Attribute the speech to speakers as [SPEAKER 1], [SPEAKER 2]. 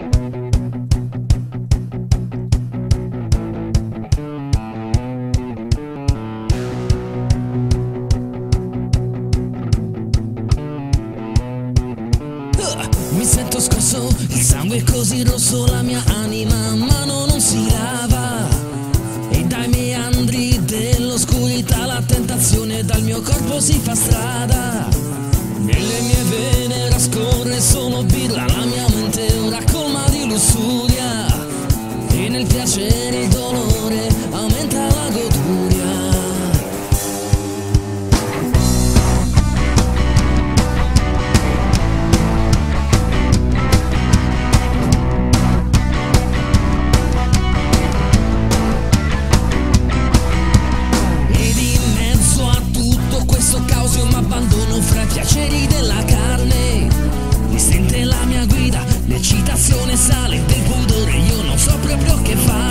[SPEAKER 1] Uh, mi sento scosso, il sangue è così rosso, la mia anima non si lava. E dai meandri dell'oscurità la tentazione dal mio corpo si fa strada. Nelle mie vene trascorre solo via. sale del pudore, io non so proprio che fare.